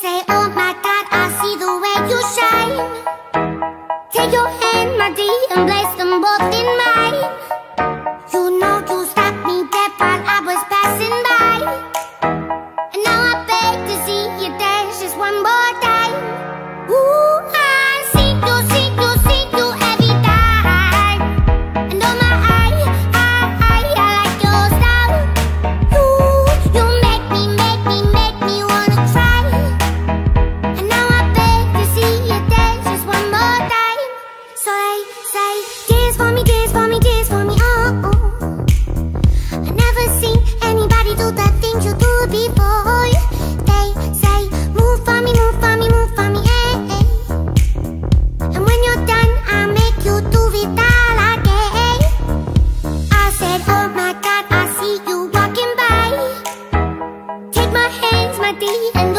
say, oh my God, I see the way you shine. Oh my cat, I see you walking by. Take my hands, my dear,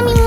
move